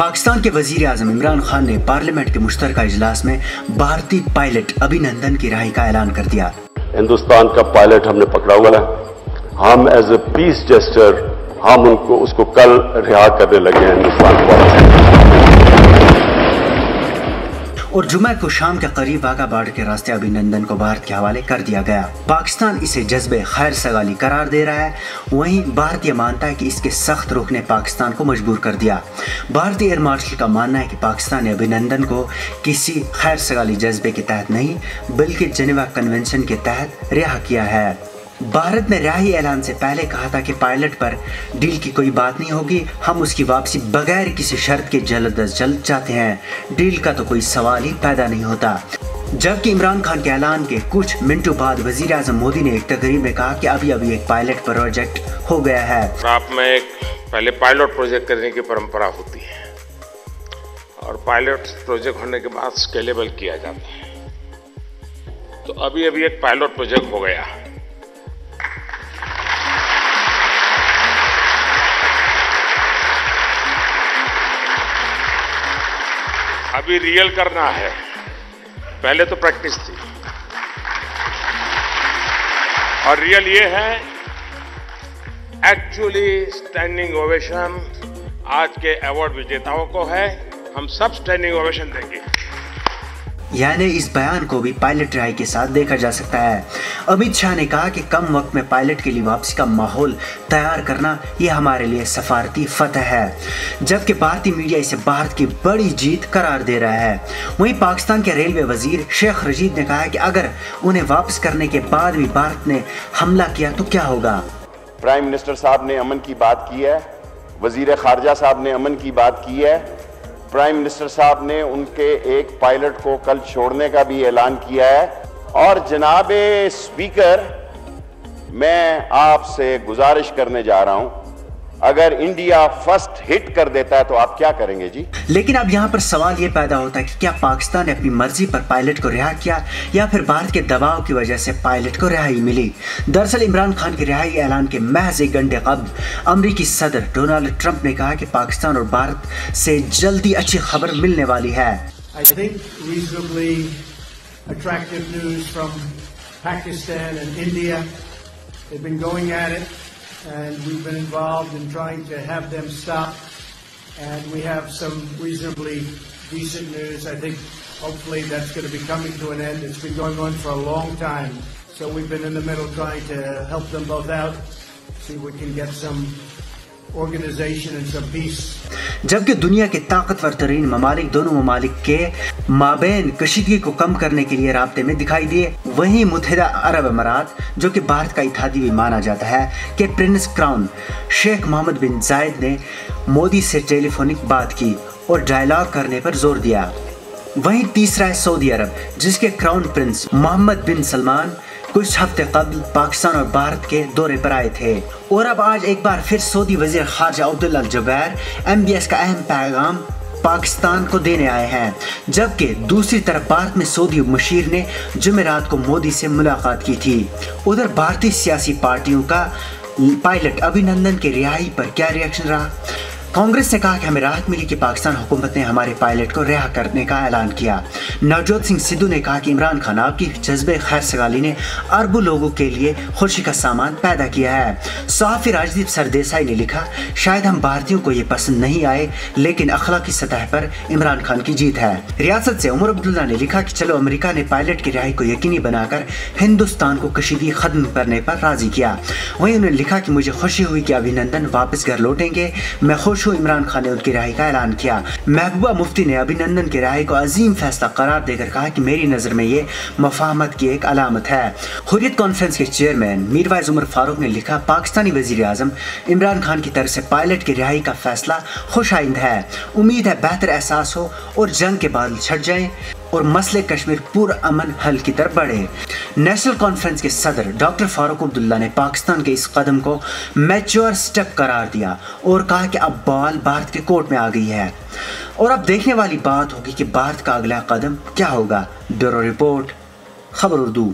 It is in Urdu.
پاکستان کے وزیر اعظم عمران خان نے پارلیمنٹ کے مشترکہ اجلاس میں بھارتی پائلٹ ابھی نندن کی رہائی کا اعلان کر دیا۔ ہندوستان کا پائلٹ ہم نے پکڑا ہوا ہے۔ ہم ایز اے پیس جسٹر ہم ان کو، اس کو کل رہا کرنے لگے ہیں۔ ہندوستان کو اور جمعہ کو شام کے قریب واقع بارڈر کے راستے ابھی نندن کو بھارت کے حوالے کر دیا گیا۔ پاکستان اسے جذب خیر سگالی قرار دے رہا ہے۔ وہیں بھارت یہ مانتا ہے کہ اس کے سخت رخ نے پاکستان کو مجبور کر دیا۔ بھارتی ایئر مارشل کا ماننا ہے کہ پاکستان نے ابھی نندن کو کسی خیر سگالی جذبے کے تحت نہیں، بلکہ جنیوا کنونشن کے تحت رہا کیا ہے۔ بھارت نے رہائی اعلان سے پہلے کہا تھا کہ پائلٹ پر ڈیل کی کوئی بات نہیں ہوگی۔ ہم اس کی واپسی بغیر کسی شرط کے جلد از جلد چاہتے ہیں۔ ڈیل کا تو کوئی سوال ہی پیدا نہیں ہوتا۔ جبکہ عمران خان کے اعلان کے کچھ منٹوں بعد وزیر اعظم مودی نے ایک تقریب میں کہا کہ ابھی ابھی ایک پائلٹ پروجیکٹ ہو گیا ہے۔ آپ میں ایک پہلے پائلٹ پروجیکٹ کرنے کی پرمپرا ہوتی ہے اور پائلٹ پروجیکٹ ہونے کے بعد سکیلیبل کیا جاتا ہے۔ تو ابھی ابھی ایک پائلٹ پروجیکٹ ہو گیا۔ ابھی ریئل کرنا ہے۔ پہلے تو پریکٹس تھی۔ اور ریئل یہ ہے ایکچولی اسٹینڈنگ اوویشن آج کے ایوارڈ وجیتاؤں کو ہے۔ ہم سب اسٹینڈنگ اوویشن دیں گے۔ یعنی اس بیان کو بھی پائلٹ رہائی کے ساتھ دیکھا جا سکتا ہے۔ امت شاہ نے کہا کہ کم وقت میں پائلٹ کے لیے واپسی کا ماحول تیار کرنا یہ ہمارے لیے سفارتی فتح ہے، جبکہ بھارتی میڈیا اسے بھارت کی بڑی جیت قرار دے رہا ہے۔ وہیں پاکستان کے ریلوے وزیر شیخ رجید نے کہا کہ اگر انہیں واپس کرنے کے بعد بھی بھارت نے حملہ کیا تو کیا ہوگا؟ پرائم منسٹر صاحب نے امن کی بات کی ہے، وزیر خارجہ صاحب نے امن کی بات کی ہے۔ پرائم منسٹر صاحب نے ان کے ایک پائلٹ کو کل چھوڑنے کا بھی اعلان کیا ہے۔ اور جناب سپیکر میں آپ سے گزارش کرنے جا رہا ہوں۔ اگر انڈیا فرسٹ ہٹ کر دیتا ہے تو آپ کیا کریں گے جی؟ لیکن اب یہاں پر سوال یہ پیدا ہوتا ہے کہ کیا پاکستان نے اپنی مرضی پر پائلٹ کو رہا کیا یا پھر بھارت کے دباؤ کی وجہ سے پائلٹ کو رہائی ملی؟ دراصل عمران خان کی رہائی اعلان کے محض ایک گھنٹے قبل امریکی صدر ڈونالڈ ٹرمپ نے کہا کہ پاکستان اور بھارت سے جلدی اچھی خبر ملنے والی ہے۔ Pakistan and India, they've been going at it. And we've been involved in trying to have them stop. And we have some reasonably decent news. I think hopefully that's going to be coming to an end. It's been going on for a long time. So we've been in the middle trying to help them both out, see if we can get some جبکہ دنیا کے طاقتور ترین ممالک، دونوں ممالک کے مابین کشیدگی کو کم کرنے کے لیے رابطے میں دکھائی دیے، وہیں متحدہ عرب امارات، جو کہ بھارت کا اتحادی بھی مانا جاتا ہے کہ پرنس کراؤن شیخ محمد بن زائد نے مودی سے ٹیلی فونک بات کی اور ڈائلاگ کرنے پر زور دیا۔ وہیں تیسرا ہے سعودی عرب، جس کے crown prince Mohammed bin Salman کچھ ہفتے قبل پاکستان اور بھارت کے دورے پر آئے تھے۔ اور اب آج ایک بار پھر سعودی وزیر خارجہ Abdullah al Jubeir M B S کا اہم پیغام پاکستان کو دینے آئے ہیں، جبکہ دوسری طرف بھارت میں سعودی مشیر نے جمعرات کو مودی سے ملاقات کی تھی۔ ادھر بھارتی سیاسی پارٹیوں کا پائلٹ ابھی نندن کے رہائی پر کیا ریاکشن رہا؟ کانگریس نے کہا کہ ہمیں راحت ملی کہ پاکستان حکومت نے ہمارے پائلٹ کو رہا کرنے کا اعلان کیا۔ نوجوت سنگھ سدھو نے کہا کہ عمران خان آپ کی جذبے خیر سگالی نے اربوں لوگوں کے لیے خوشی کا سامان پیدا کیا ہے۔ صحافی راجدیپ سردیسائی نے لکھا، شاید ہم بھارتیوں کو یہ پسند نہیں آئے، لیکن اخلاقی سطح پر عمران خان کی جیت ہے۔ ریاست سے عمر عبداللہ نے لکھا کہ چلو امریکہ نے پائلٹ کی رہائی کو یقینی بنا کر ہندوستان کو کشیدگی ختم کرنے پر راضی کیا۔ وہیں انہوں نے لکھا کہ مجھے خوشی ہوئی کہ ابھی نندن واپس گھر لوٹیں گے، میں خوش شو عمران خان نے ان کی رہائی کا اعلان کیا۔ محبوبہ مفتی نے ابھی نندن کی رہائی کو عظیم فیصلہ قرار دے کر کہا کہ میری نظر میں یہ مفاہمت کی ایک علامت ہے۔ حریت کانفرنس کے چیئرمین میروائز عمر فاروق نے لکھا، پاکستانی وزیر اعظم عمران خان کی طرف سے پائلٹ کی رہائی کا فیصلہ خوش آئند ہے۔ امید ہے بہتر احساس ہو اور جنگ کے بادل چھٹ جائیں۔ اور مسئلہ کشمیر پور امن حل کی طرف بڑھے۔ نیشنل کانفرنس کے صدر ڈاکٹر فاروق عبداللہ نے پاکستان کے اس قدم کو میچور سٹیپ قرار دیا اور کہا کہ اب بال بھارت کے کورٹ میں آ گئی ہے۔ اور اب دیکھنے والی بات ہوگی کہ بھارت کا اگلا قدم کیا ہوگا۔ بیورو رپورٹ، خبر اردو۔